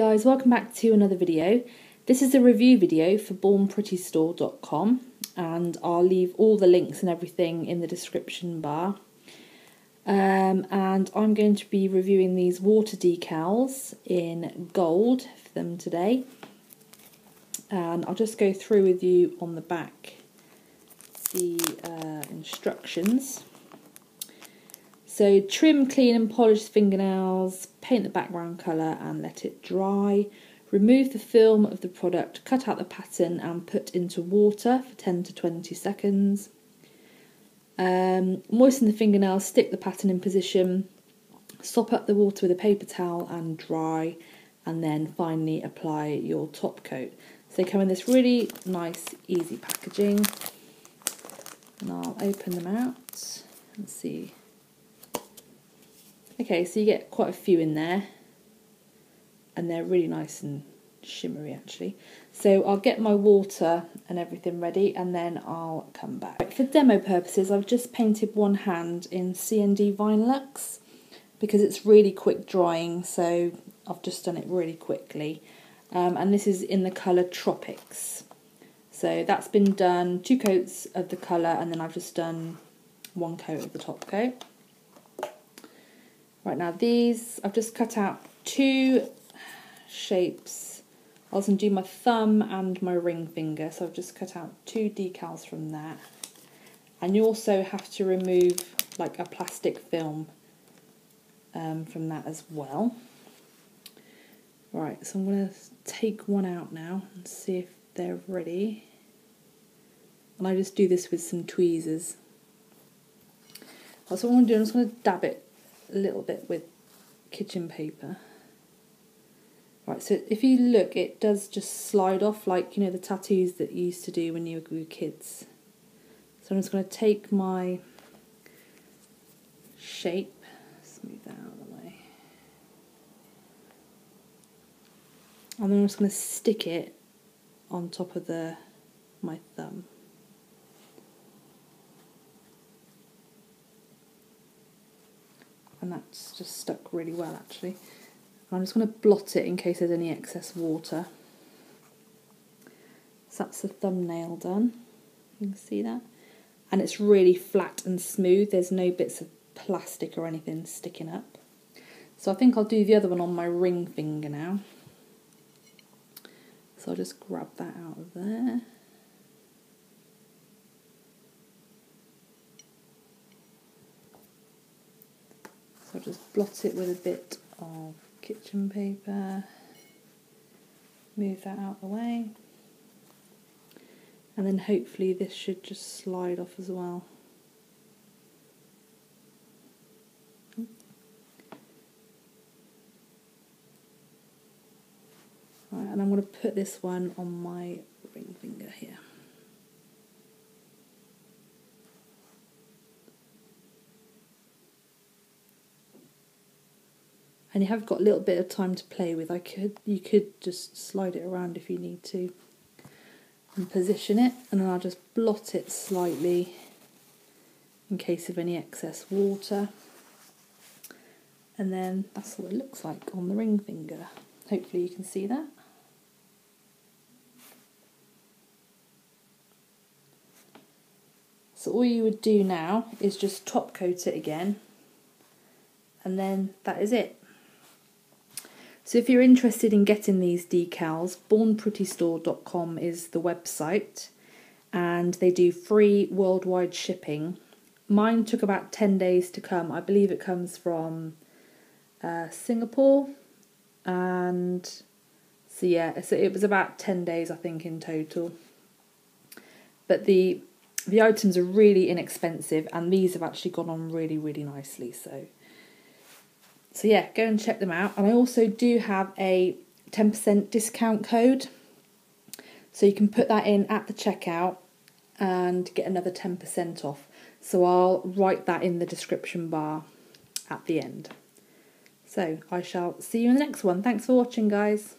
guys, welcome back to another video. This is a review video for bornprettystore.com and I'll leave all the links and everything in the description bar. Um, and I'm going to be reviewing these water decals in gold for them today. And I'll just go through with you on the back the uh, instructions. So trim, clean and polish the fingernails, paint the background colour and let it dry. Remove the film of the product, cut out the pattern and put into water for 10 to 20 seconds. Um, moisten the fingernails, stick the pattern in position, sop up the water with a paper towel and dry and then finally apply your top coat. So they come in this really nice easy packaging and I'll open them out and see Okay, so you get quite a few in there, and they're really nice and shimmery actually. So I'll get my water and everything ready, and then I'll come back. For demo purposes, I've just painted one hand in CND Vinylux because it's really quick drying, so I've just done it really quickly. Um, and this is in the colour Tropix. So that's been done, two coats of the colour, and then I've just done one coat of the top coat. Right now these, I've just cut out two shapes. I was going to do my thumb and my ring finger, so I've just cut out two decals from that. And you also have to remove like a plastic film um, from that as well. Right, so I'm going to take one out now and see if they're ready. And I just do this with some tweezers. That's what I'm going to do, I'm just going to dab it a little bit with kitchen paper. Right, so if you look, it does just slide off like, you know, the tattoos that you used to do when you were kids. So I'm just going to take my shape, smooth that out of the way. And then I'm just going to stick it on top of the my thumb. And that's just stuck really well actually. I'm just going to blot it in case there's any excess water. So that's the thumbnail done. You can see that. And it's really flat and smooth. There's no bits of plastic or anything sticking up. So I think I'll do the other one on my ring finger now. So I'll just grab that out of there. So I'll just blot it with a bit of kitchen paper, move that out of the way, and then hopefully this should just slide off as well. Right, and I'm going to put this one on my ring finger here. And you have got a little bit of time to play with. I could you could just slide it around if you need to and position it and then I'll just blot it slightly in case of any excess water and then that's what it looks like on the ring finger. Hopefully you can see that. So all you would do now is just top coat it again and then that is it. So if you're interested in getting these decals, bornprettystore.com is the website and they do free worldwide shipping. Mine took about 10 days to come. I believe it comes from uh, Singapore and so yeah, so it was about 10 days I think in total. But the the items are really inexpensive and these have actually gone on really really nicely so so yeah, go and check them out. And I also do have a 10% discount code. So you can put that in at the checkout and get another 10% off. So I'll write that in the description bar at the end. So I shall see you in the next one. Thanks for watching guys.